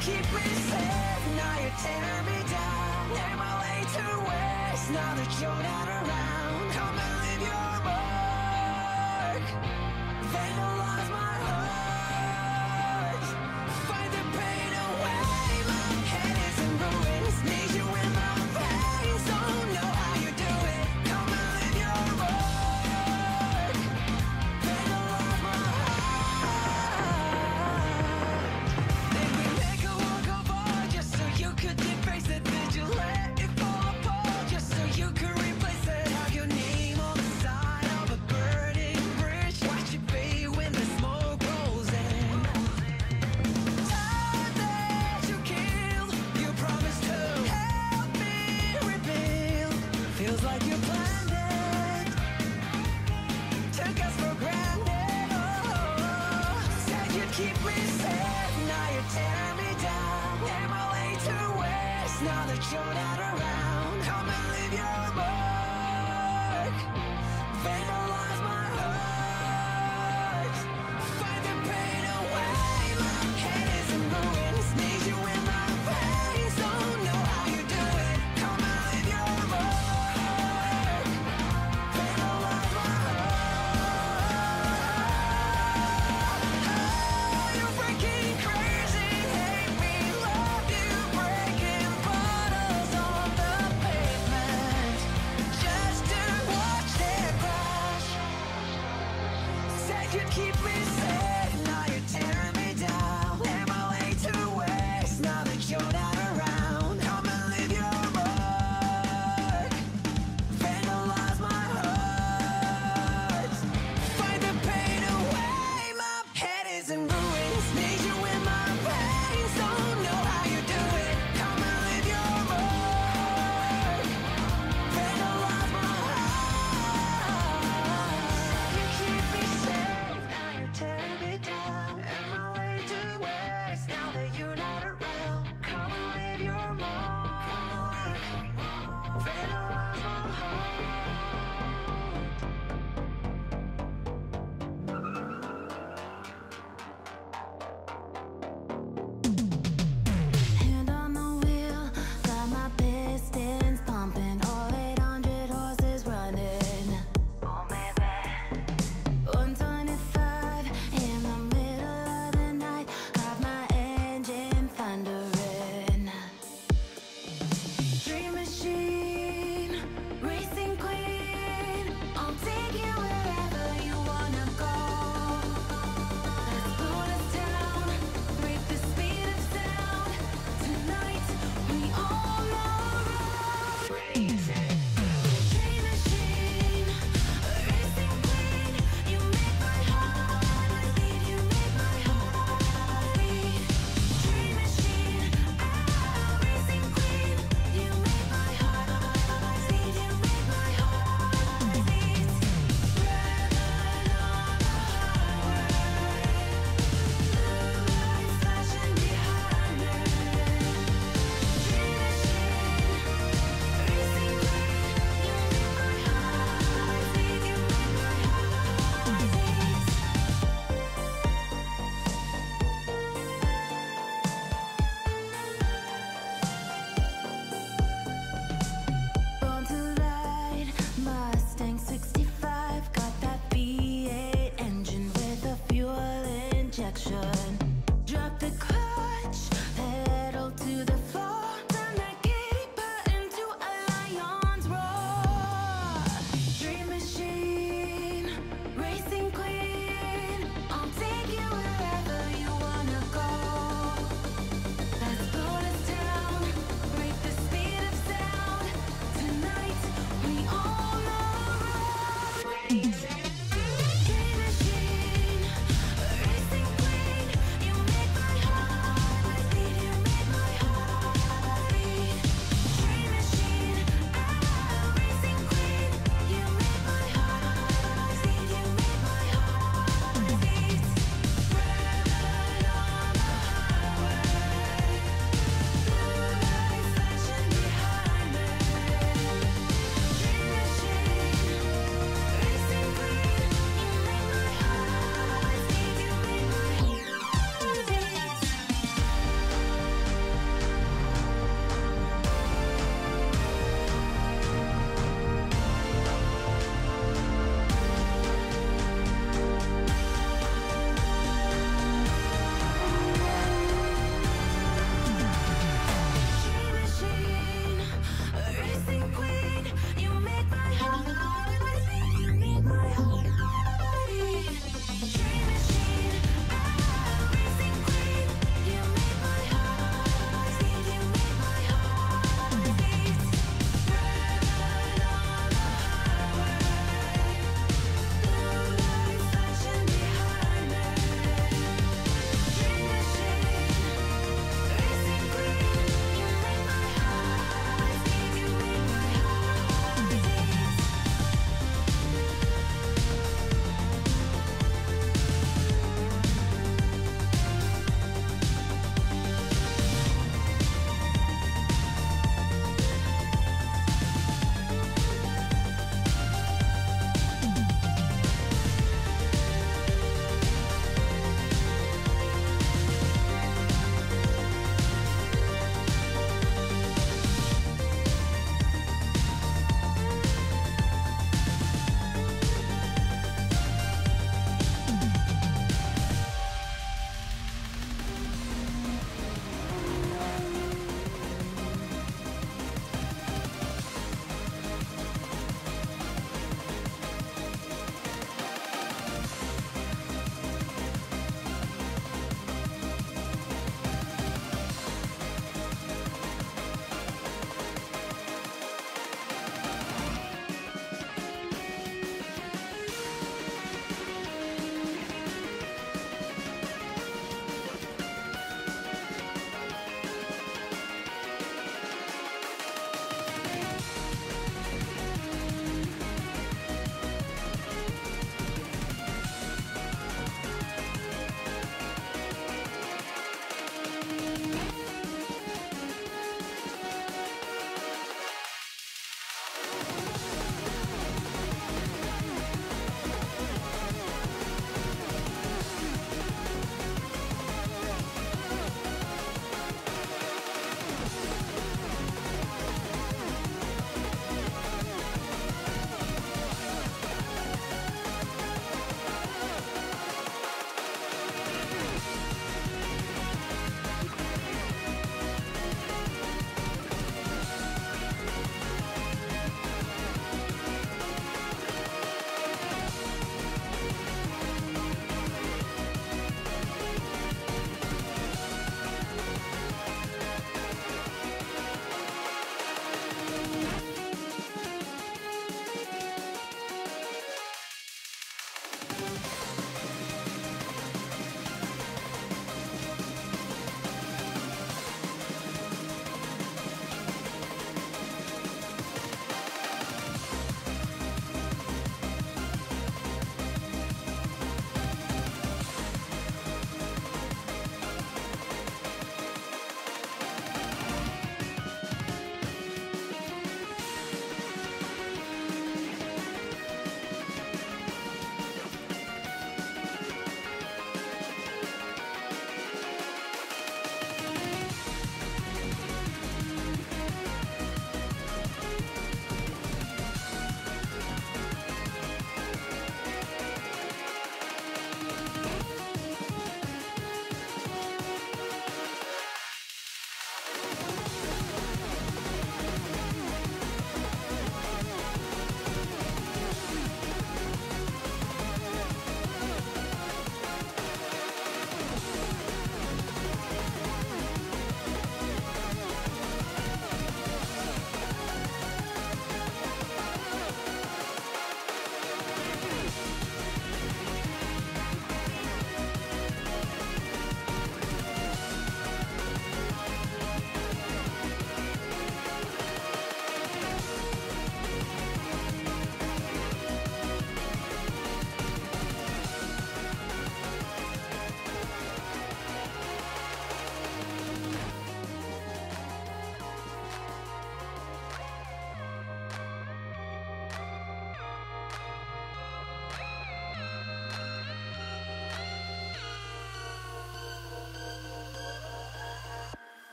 keep me safe, now you tear me down. Am I laid to waste, now that you're not around Come and leave your